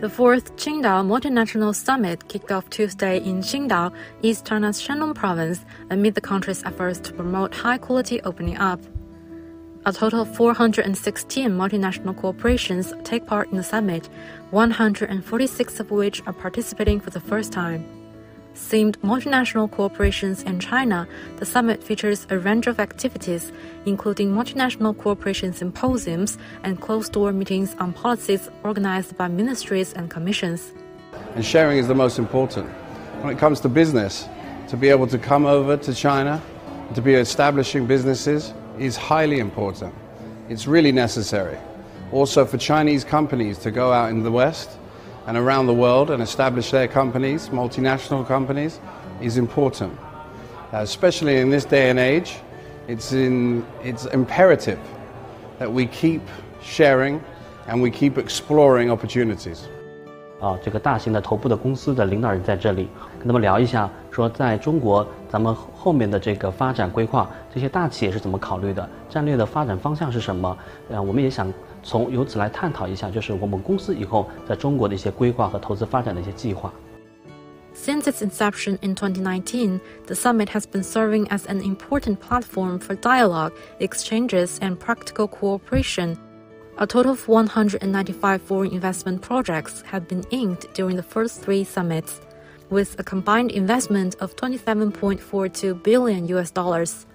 The fourth Qingdao Multinational Summit kicked off Tuesday in Qingdao, East China's Shandong province, amid the country's efforts to promote high quality opening up. A total of 416 multinational corporations take part in the summit, 146 of which are participating for the first time. Themed multinational corporations in China, the summit features a range of activities, including multinational corporation symposiums and closed door meetings on policies organized by ministries and commissions. And sharing is the most important. When it comes to business, to be able to come over to China, to be establishing businesses is highly important. It's really necessary. Also, for Chinese companies to go out in the West and around the world and establish their companies, multinational companies, is important. Uh, especially in this day and age, it's, in, it's imperative that we keep sharing and we keep exploring opportunities. 啊，这个大型的头部的公司的领导人在这里跟他们聊一下，说在中国 咱们后面的这个发展规划，这些大企业是怎么考虑的，战略的发展方向是什么？呃，我们也想从由此来探讨一下，就是我们公司以后在中国的一些规划和投资发展的一些计划。Since its inception in 2019, the summit has been serving as an important platform for dialogue, exchanges, and practical cooperation. A total of 195 foreign investment projects have been inked during the first three summits, with a combined investment of 27.42 billion US dollars.